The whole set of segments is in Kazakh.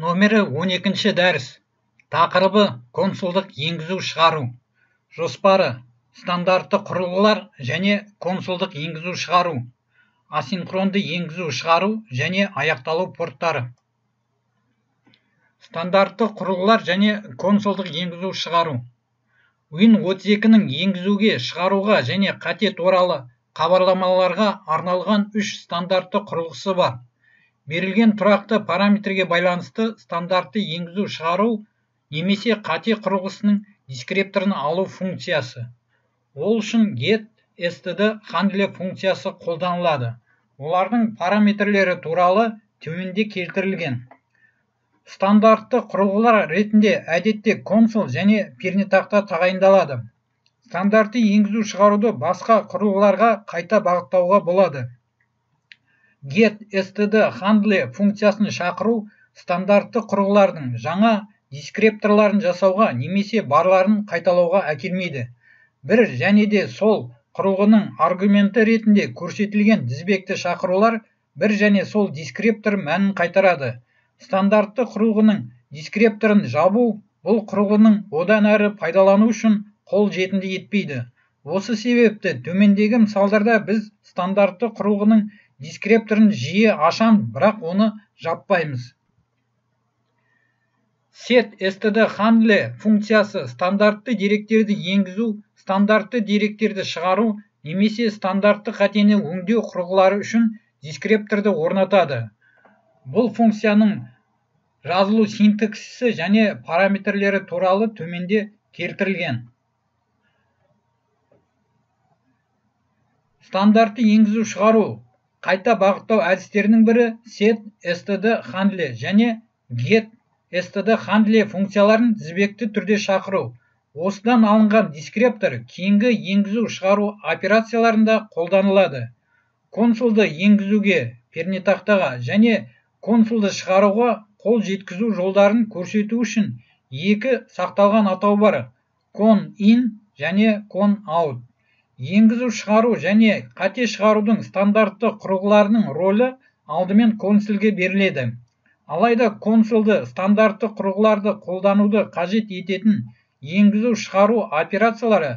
Номері 12 дәріс. Тақырыбы консулдық енгізу-шығару. Жоспары стандартты құрылғылар және консулдық енгізу-шығару. Асинхронды енгізу-шығару және аяқталу порттары. Стандартты құрылғылар және консулдық енгізу-шығару. Win32-нің енгізуге, шығаруға және қате туралы хабарламаларға арналған үш стандартты құрылғысы бар берілген тұрақты параметрге байланысты стандартты енгізу шығару немесе қате құрылғысының дискрипторын алу функциясы. Ол үшін get std handler функциясы қолданылады. Олардың параметрлері туралы төменде келтірілген. Стандартты құрылғылар ретінде әдетте консул және пернетақта тағайындалады. Стандартты енгізу шығаруды басқа құрылғыларға қайта бағыттауға болады. Get std handle функциясын шақыру стандартты құрылғылардың жаңа дискрипторларын жасауға немесе барларын қайталауға әкелмейді. Бір және де сол құрылғының аргументі ретінде көрсетілген тізбекті шақырулар бір және сол дискриптор мәнін қайтарады. Стандартты құрылғының дискрипторын жабу бұл құрылғының одан әрі пайдалану үшін қол жетімді етпейді. Осы себепті төмендегі мысалдарда біз стандартты құрылғының дискрипторын жиі ашам, бірақ оны жаппаймыз. Set std handle функциясы стандартты деректерді енгізу стандартты деректерді шығару немесе стандартты қатені өңдеу құрылғылары үшін дискрипторды орнатады. Бұл функцияның жазылу синтаксисі және параметрлері туралы төменде келтірілген. Стандартты енгізу шығару қайта бағыттау әдістерінің бірі set std handle және get std handle функцияларын тізбекті түрде шақыру. Осыдан алынған дискриптор кейінгі енгізу шығару операцияларында қолданылады. Консулды енгізуге пернетақтаға және консулды шығаруға қол жеткізу жолдарын көрсету үшін екі сақталған атау бар in және out енгізу шығару және қате шығарудың стандартты құрылғыларының рөлі алдымен консульге беріледі. Алайда консулды стандартты құрылғыларды қолдануды қажет ететін енгізу шығару операциялары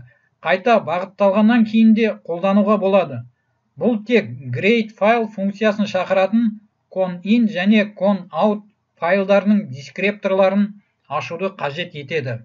қайта бағытталғаннан кейін де қолдануға болады. Бұл тек grade файл функциясын шақыратын con in және con out файлдарының дискрипторларын ашуды қажет етеді.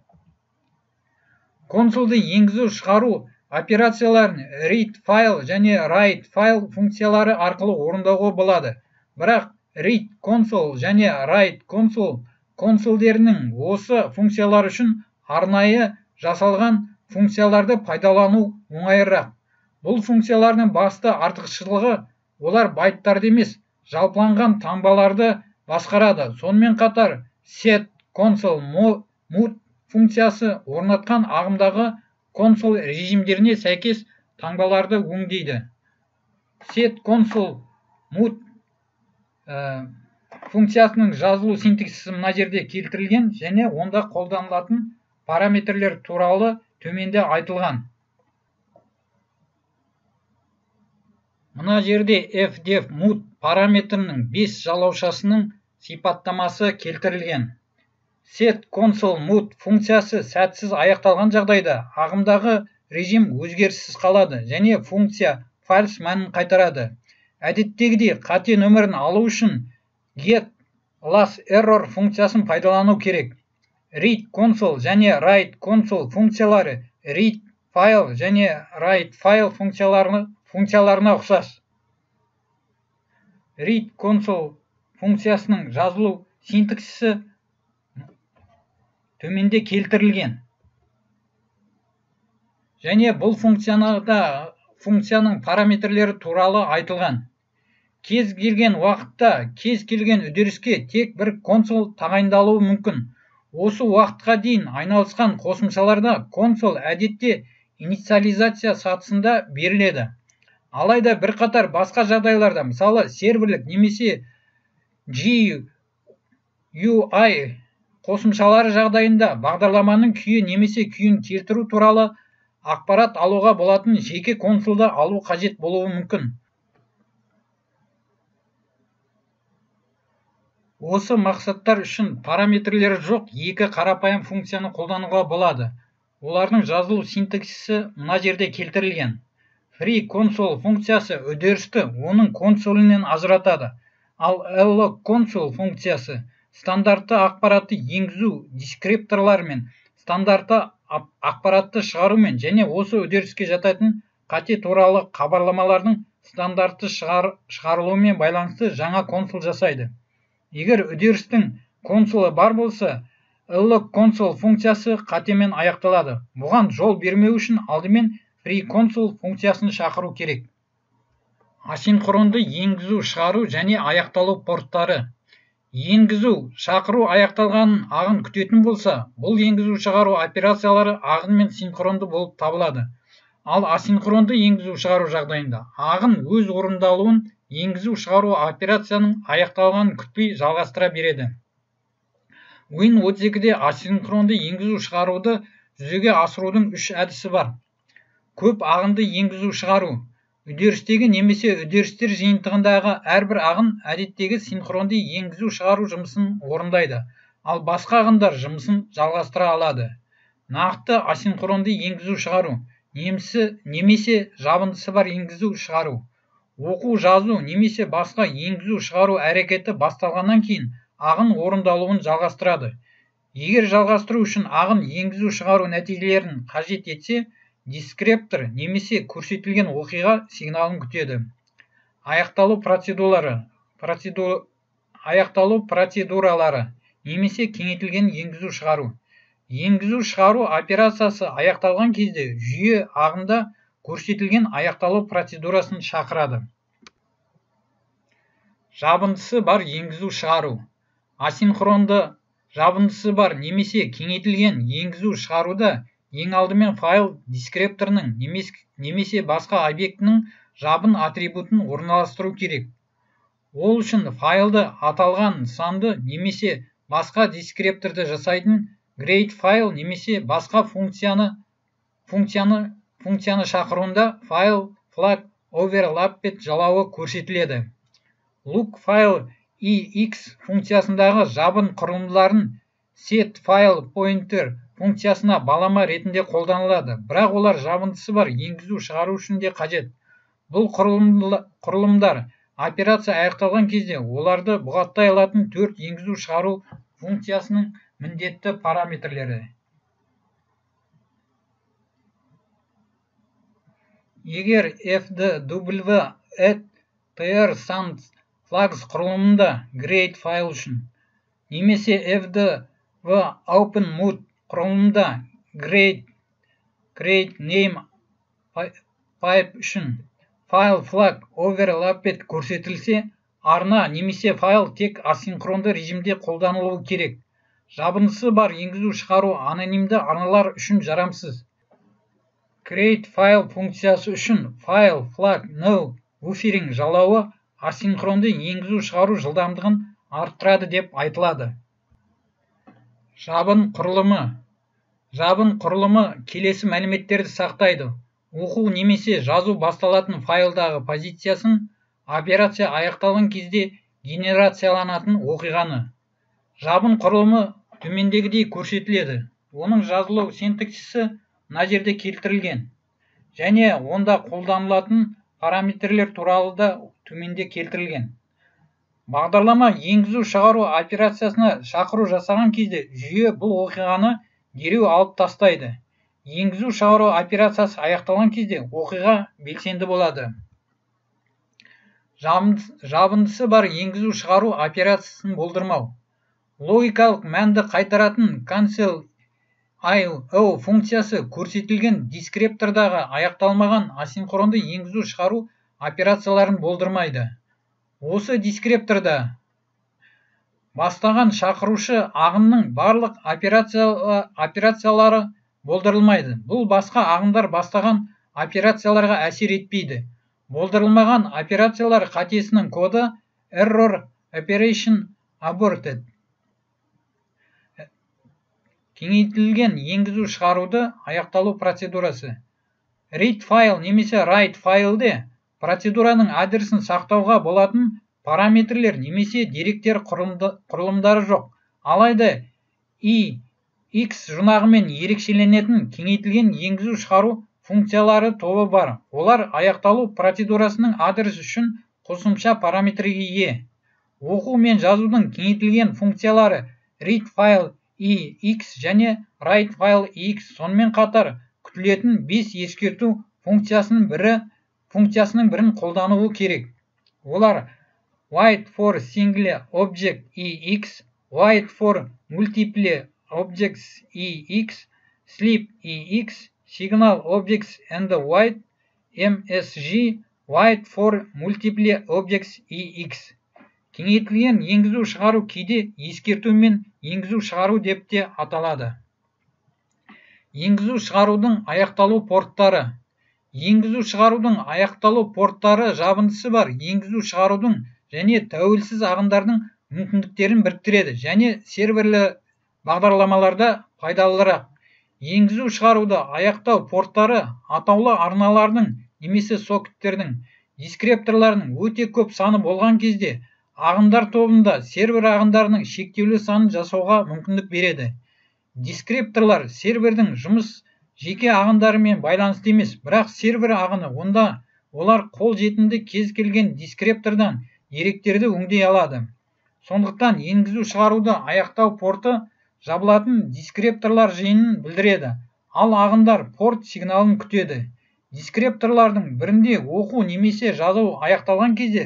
Консулды енгізу шығару операцияларын read файл және write файл функциялары арқылы орындауға болады. Бірақ read console және write console консольдерінің осы функциялар үшін арнайы жасалған функцияларды пайдалану оңайырақ. Бұл функциялардың басты артықшылығы олар байттарды емес жалпыланған таңбаларды басқарады. Сонымен қатар set console mode функциясы орнатқан ағымдағы консул режимдеріне сәйкес таңбаларды өңдейді. Set консул мут ә, функциясының жазылу синтаксисі мына жерде келтірілген және онда қолданылатын параметрлер туралы төменде айтылған. Мына жерде fdef mut параметрінің 5 жалаушасының сипаттамасы келтірілген. Console mut функциясы сәтсіз аяқталған жағдайда ағымдағы режим өзгеріссіз қалады және функция фальс мәнін қайтарады. Әдеттегідей қате нөмірін алу үшін get last error функциясын пайдалану керек. Read console және write console функциялары read файл және write файл функцияларына ұқсас. Read console функциясының жазылу синтаксисі төменде келтірілген. Және бұл функцияның параметрлері туралы айтылған. Кез келген уақытта кез келген үдеріске тек бір консул тағайындалуы мүмкін. Осы уақытқа дейін айналысқан қосымшаларда консул әдетте инициализация сатысында беріледі. Алайда бірқатар басқа жағдайларда мысалы серверлік немесе GUI қосымшалары жағдайында бағдарламаның күйі немесе күйін келтіру туралы ақпарат алуға болатын жеке консулды алу қажет болуы мүмкін. Осы мақсаттар үшін параметрлері жоқ екі қарапайым функцияны қолдануға болады. Олардың жазылу синтаксисі мына жерде келтірілген. Free console функциясы үдерісті оның консолінен ажыратады. Ал alloc console функциясы стандартты ақпаратты енгізу дискрипторлар мен стандартты ақпаратты шығарумен және осы үдеріске жататын қате туралы хабарламалардың стандартты шығарылуымен байланысты жаңа консол жасайды. Егер үдерістің консолы бар болса іллок консол функциясы қатемен аяқталады. Бұған жол бермеу үшін алдымен console функциясын шақыру керек. Асинхронды енгізу шығару және аяқталу порттары. Енгізу шақыру аяқталғанын ағын күтетін болса бұл енгізу шығару операциялары ағынмен синхронды болып табылады. Ал асинхронды енгізу шығару жағдайында ағын өз орындалуын енгізу шығару операцияның аяқталғанын күтпей жалғастыра береді. Win 32-де асинхронды енгізу шығаруды жүзеге асырудың үш әдісі бар. Көп ағынды енгізу шығару үдерістегі немесе үдерістер жиынтығындағы әрбір ағын әдеттегі синхронды енгізу шығару жұмысын орындайды ал басқа ағындар жұмысын жалғастыра алады. Нақты асинхронды енгізу шығару немесе жабындысы бар енгізу шығару оқу жазу немесе басқа енгізу шығару әрекеті басталғаннан кейін ағын орындалуын жалғастырады. Егер жалғастыру үшін ағын енгізу шығару нәтижелерін қажет етсе дискрептор немесе көрсетілген оқиға сигналын күтеді. Аяқталу процедуралары процедур аяқталу процедуралары немесе кеңейтілген енгізу шығару. Енгізу шығару операциясы аяқталған кезде жүйе ағында көрсетілген аяқталу процедурасын шақырады. Жабындысы бар енгізу шығару. Асинхронды жабындысы бар немесе кеңейтілген енгізу шығаруда ең алдымен файл дискрипторының немесе басқа объектінің жабын атрибутын орналастыру керек. Ол үшін файлды аталған санды немесе басқа дискрипторды жасайтын grade файл немесе басқа функцияны функцияны функцияны шақыруында файл flag overlapped жалауы көрсетіледі. Look файл ix функциясындағы жабын құрылымдарын set файл pointer функциясына балама ретінде қолданылады. Бірақ олар жабындысы бар енгізу шығару үшін де қажет. Бұл құрылымдар операция аяқталған кезде оларды бұғаттай алатын төрт енгізу шығару функциясының міндетті параметрлері. Егер fdw add tr sans flags құрылымында grade файл үшін немесе fdw open mood құрылымында grade grade name pipe үшін файл flag overlapped көрсетілсе арна немесе файл тек асинхронды режимде қолданылуы керек. Жабындысы бар енгізу шығару анонимді арналар үшін жарамсыз. Create файл функциясы үшін файл flag no буферинг жалауы асинхронды енгізу шығару жылдамдығын арттырады деп айтылады. Жабын құрылымы. Жабын құрылымы келесі мәліметтерді сақтайды. Оқу немесе жазу басталатын файлдағы позициясын операция аяқталған кезде генерацияланатын оқиғаны. Жабын құрылымы төмендегідей көрсетіледі. Оның жазылу синтаксисі мына жерде келтірілген. Және онда қолданылатын параметрлер туралы да төменде келтірілген. Бағдарлама енгізу шығару операциясына шақыру жасаған кезде жүйе бұл оқиғаны дереу алып тастайды. Енгізу шығару операциясы аяқталған кезде оқиға белсенді болады. Жабындысы бар енгізу шығару операциясын болдырмау. Логикалық мәнді қайтаратын cancel io функциясы көрсетілген дискриптордағы аяқталмаған асинхронды енгізу шығару операцияларын болдырмайды. Осы дискрипторда бастаған шақырушы ағынның барлық операциялары болдырылмайды. Бұл басқа ағындар бастаған операцияларға әсер етпейді. Болдырылмаған операциялар қатесінің коды error operation aborted кеңейтілген енгізу шығаруды аяқталу процедурасы. Read файл немесе write файлде процедураның адресін сақтауға болатын параметрлер немесе деректер құрылымдары жоқ. Алайда и x жұрнағымен ерекшеленетін кеңейтілген енгізу шығару функциялары тобы бар. Олар аяқталу процедурасының адресі үшін қосымша параметрге ие. Оқу мен жазудың кеңейтілген функциялары read file ix және write file ix сонымен қатар күтілетін бес ескерту функциясының бірі функциясының бірін қолдануы керек. Олар wait for single object ex wait for multiple objects ex sleep ex signal objects and wait msg wait for multiple objects ex кеңейтілген енгізу шығару кейде ескерту мен енгізу шығару деп те аталады. Енгізу шығарудың аяқталу порттары. Енгізу шығарудың аяқталу порттары жабындысы бар. Енгізу шығарудың және тәуелсіз ағындардың мүмкіндіктерін біріктіреді және серверлі бағдарламаларда пайдалырақ енгізу шығаруды аяқтау порттары атаулы арналардың немесе сокеттердің дискрепторларының өте көп саны болған кезде ағындар тобында сервер ағындарының шектеулі санын жасауға мүмкіндік береді. Дискрепторлар сервердің жұмыс жеке ағындарымен байланысты емес бірақ сервер ағыны онда олар қол жетімді кез келген дискрептордан деректерді өңдей алады. Сондықтан енгізу шығаруды аяқтау порты жабылатын дискрепторлар жиынын білдіреді. Ал ағындар порт сигналын күтеді. Дискрепторлардың бірінде оқу немесе жазу аяқталған кезде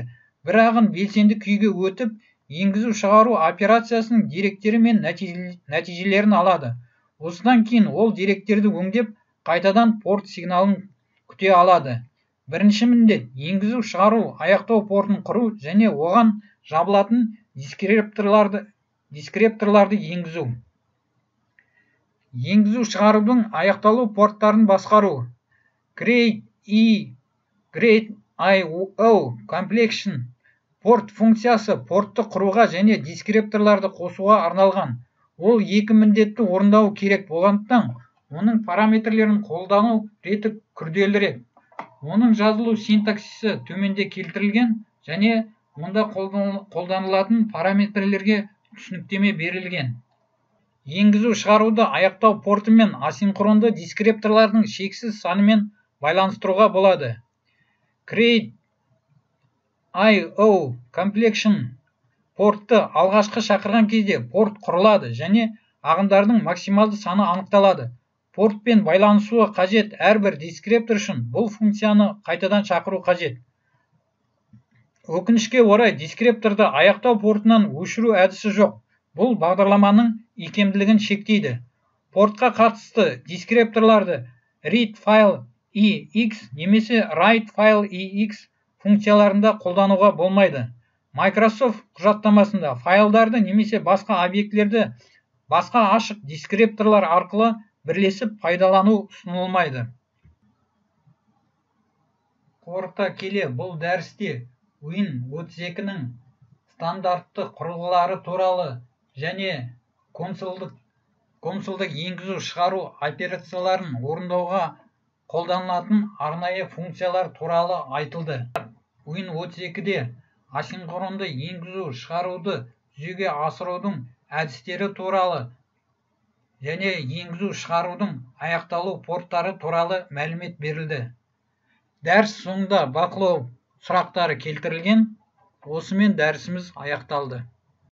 бір ағын белсенді күйге өтіп енгізу шығару операциясының деректері мен нәтижелерін алады. Осыдан кейін ол деректерді өңдеп қайтадан порт сигналын күте алады. Бірінші міндет енгізу шығару аяқтау портын құру және оған жабылатын дискрепторларды дискрепторларды енгізу. Енгізу шығарудың аяқталу порттарын басқару. Create e create IO complexion порт функциясы портты құруға және дискрепторларды қосуға арналған. Ол екі міндетті орындау керек болғандықтан оның параметрлерін қолдану реті күрделірек. Оның жазылу синтаксисі төменде келтірілген және онда қолданылатын параметрлерге түсініктеме берілген. Енгізу шығаруды аяқтау порты мен асинхронды дискрепторлардың шексіз санымен байланыстыруға болады. Create IO complexion портты алғашқы шақырған кезде порт құрылады және ағындардың максималды саны анықталады. Портпен байланысуы қажет. Әрбір дискрептор үшін бұл функцияны қайтадан шақыру қажет. Өкінішке орай дискрепторды аяқтау портынан өшіру әдісі жоқ. Бұл бағдарламаның икемділігін шектейді. Портқа қатысты дискрепторларды read file ix немесе write file ix функцияларында қолдануға болмайды. Microsoft құжаттамасында файлдарды немесе басқа объектілерді басқа ашық дискрепторлар арқылы бірлесіп пайдалану ұсынылмайды. Қорыта келе бұл дәрісте Win 32-нің стандартты құрылғылары туралы және консолдық консолдық енгізу шығару операцияларын орындауға қолданылатын арнайы функциялар туралы айтылды. Win 32-де асинхронды енгізу шығаруды жүзеге асырудың әдістері туралы және енгізу шығарудың аяқталу порттары туралы мәлімет берілді. Дәріс соңында бақылау сұрақтары келтірілген. Осымен дәрісіміз аяқталды.